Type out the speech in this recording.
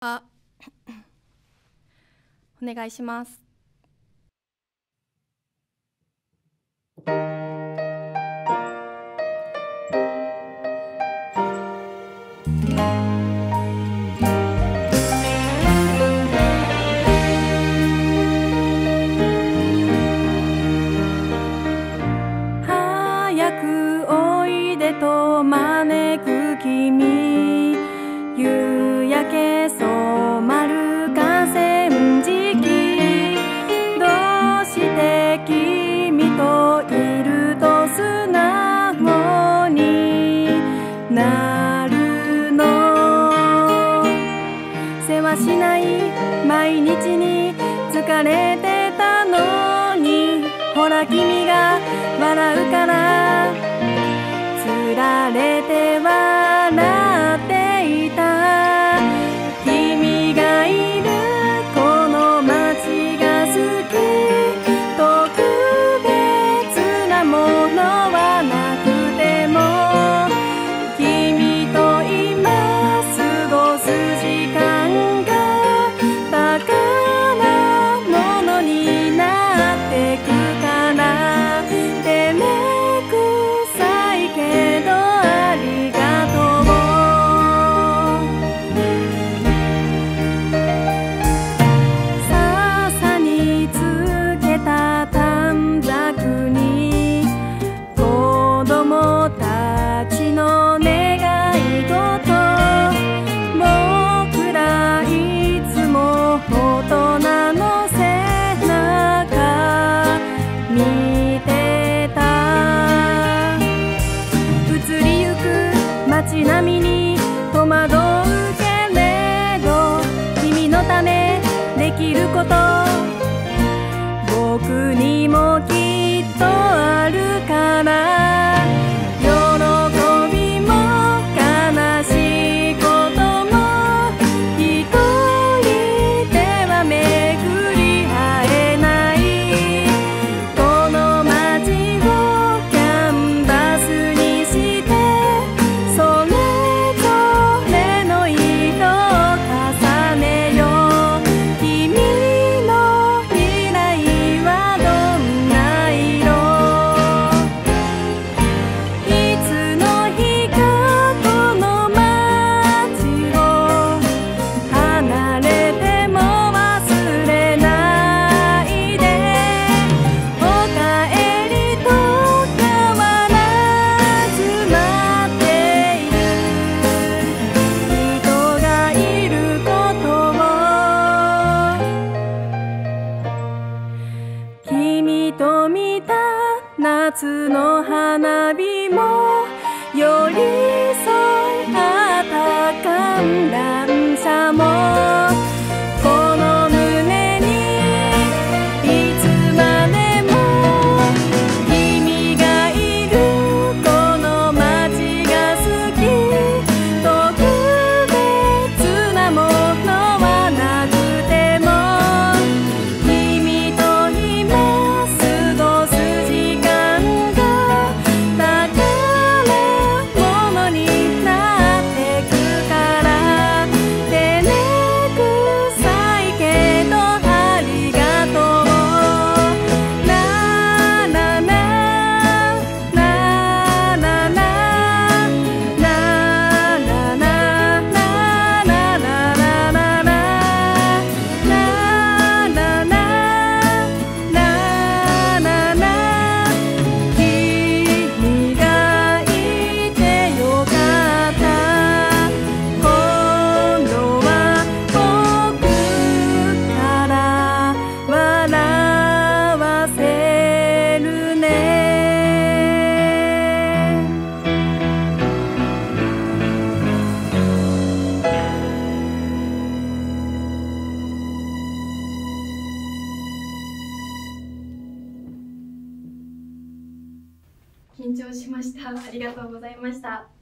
あ お願いします。招く君夕焼けと見た夏の花火も寄り添いあった観覧車も。緊張しました。ありがとうございました。